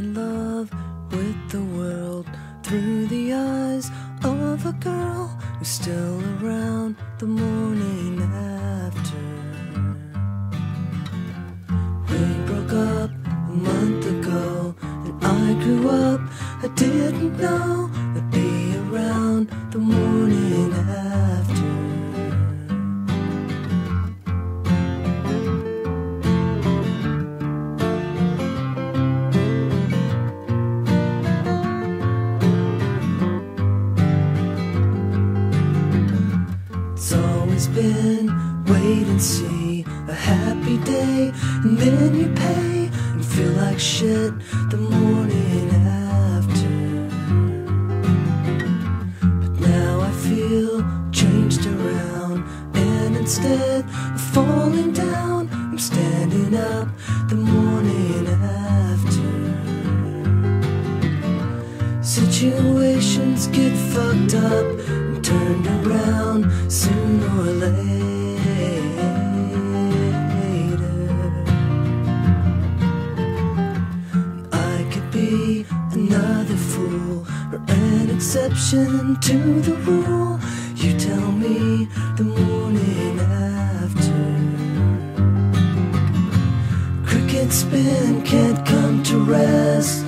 in love with the world through the eyes of a girl who's still around the morning after. We broke up a month ago, and I grew up. I didn't know I'd be always been wait and see a happy day, and then you pay and feel like shit the morning after. But now I feel changed around, and instead of falling down, I'm standing up the morning after. Situations get fucked up and turned around sooner or later. I could be another fool or an exception to the rule. You tell me the morning Cricket spin can't come to rest.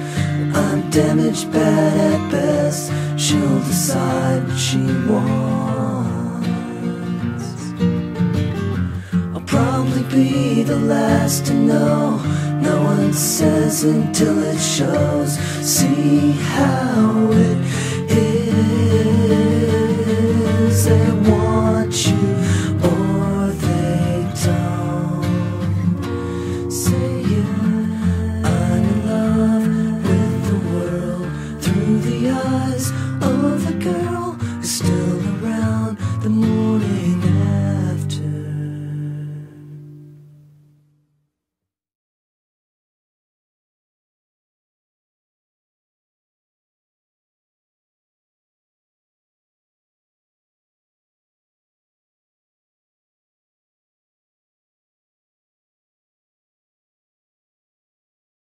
I'm damaged, bad at best. She'll decide what she wants. I'll probably be the last to know. No one says until it shows. See how it